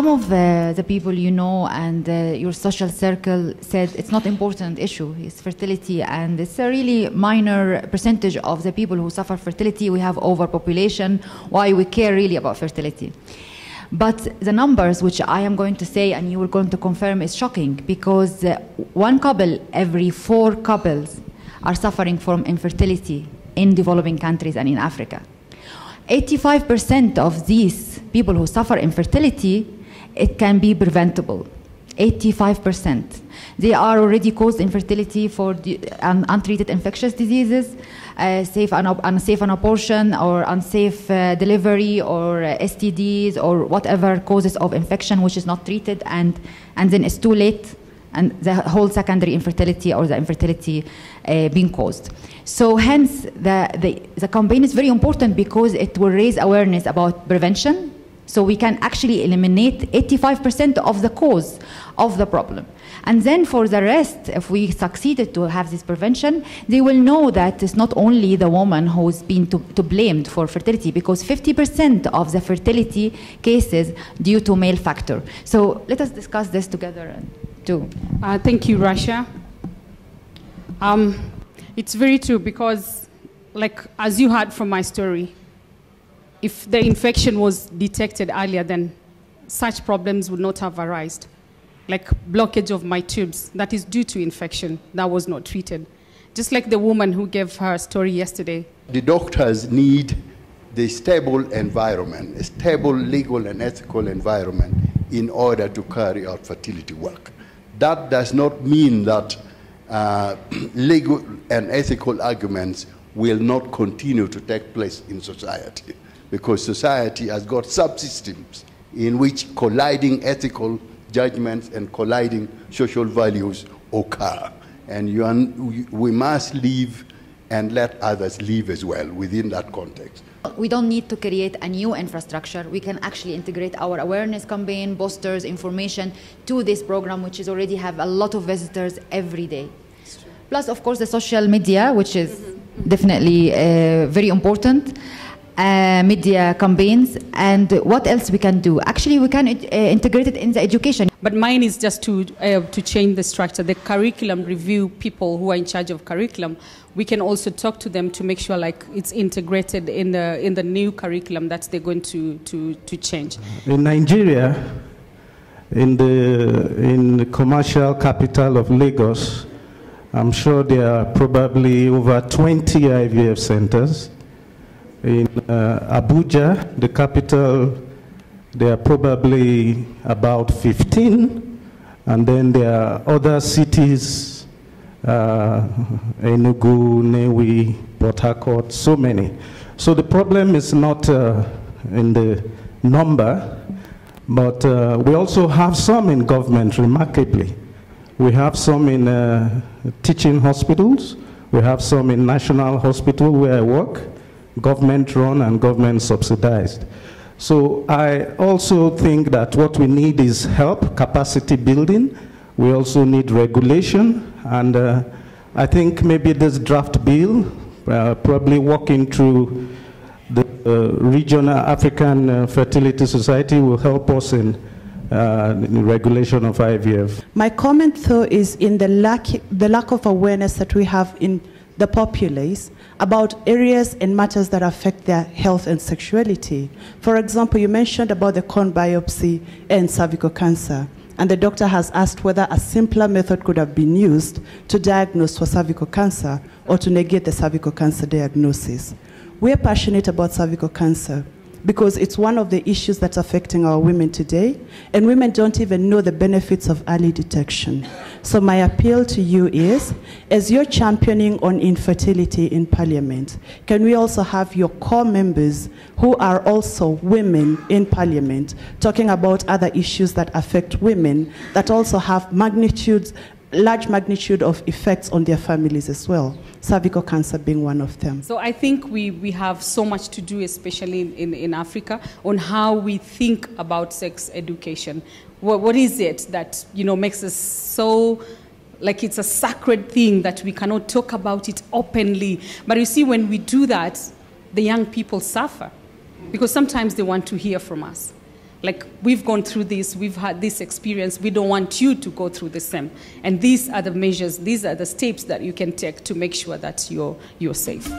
some of uh, the people you know and uh, your social circle said it's not important issue it's fertility. And it's a really minor percentage of the people who suffer fertility. We have overpopulation. Why we care really about fertility? But the numbers which i am going to say and you are going to confirm is shocking because uh, one couple every four couples are suffering from infertility in developing countries and in africa. 85% of these people who suffer infertility, it can be preventable. 85%. They are already caused infertility for the, un, untreated infectious diseases, uh, safe un, unsafe an abortion, or unsafe uh, delivery, or uh, STDs, or whatever causes of infection which is not treated, and, and then it's too late, and the whole secondary infertility or the infertility uh, being caused. So hence, the, the, the campaign is very important because it will raise awareness about prevention. So we can actually eliminate 85% of the cause of the problem. And then for the rest, if we succeeded to have this prevention, they will know that it's not only the woman who's been to, to blamed for fertility, because 50% of the fertility cases due to male factor. So let us discuss this together too. Uh, thank you, Rasha. Um, it's very true because, like, as you heard from my story, if the infection was detected earlier, then such problems would not have arisen. Like blockage of my tubes, that is due to infection that was not treated. Just like the woman who gave her story yesterday. The doctors need the stable environment, a stable legal and ethical environment in order to carry out fertility work. That does not mean that uh, legal and ethical arguments will not continue to take place in society because society has got subsystems in which colliding ethical judgments and colliding social values occur. And you are, we must live and let others live as well within that context. We don't need to create a new infrastructure. We can actually integrate our awareness campaign, posters, information to this program, which is already have a lot of visitors every day. Plus, of course, the social media, which is mm-hmm. definitely uh, very important. Uh, media campaigns and what else we can do? Actually we can uh, integrate it in the education. But mine is just to uh, to change the structure. The curriculum review people who are in charge of curriculum. We can also talk to them to make sure like it's integrated in the in the new curriculum that they're going to to to change. In nigeria in the in the commercial capital of lagos i'm sure there are probably over 20 ivf centers in uh, abuja the capital there are probably about 15 and then there are other cities uh, Enugu, Nnewi, Port Harcourt, so many. So the problem is not uh, in the number, but uh, we also have some in government, remarkably. We have some in uh, teaching hospitals. We have some in National Hospital where I work, government run and government subsidized. So I also think that what we need is help, capacity building. We also need regulation and uh, I think maybe this draft bill, uh, probably working through the uh, Regional African uh, Fertility Society, will help us in, uh, regulation of IVF. My comment, though, is in the lack, the lack of awareness that we have in the populace about areas and matters that affect their health and sexuality. For example, you mentioned about the colon biopsy and cervical cancer and the doctor has asked whether a simpler method could have been used to diagnose for cervical cancer or to negate the cervical cancer diagnosis. We're passionate about cervical cancer because it's one of the issues that's affecting our women today, and women don't even know the benefits of early detection. So my appeal to you is, as you're championing on infertility in Parliament, can we also have your core members who are also women in Parliament talking about other issues that affect women that also have magnitudes large magnitude of effects on their families as well, cervical cancer being one of them. So I think we, we have so much to do, especially in, in, in Africa, on how we think about sex education. What, what is it that you know, makes us so like it's a sacred thing that we cannot talk about it openly? But you see, when we do that, the young people suffer because sometimes they want to hear from us. Like we've gone through this, we've had this experience, we don't want you to go through the same. And these are the measures, these are the steps that you can take to make sure that you're, you're safe.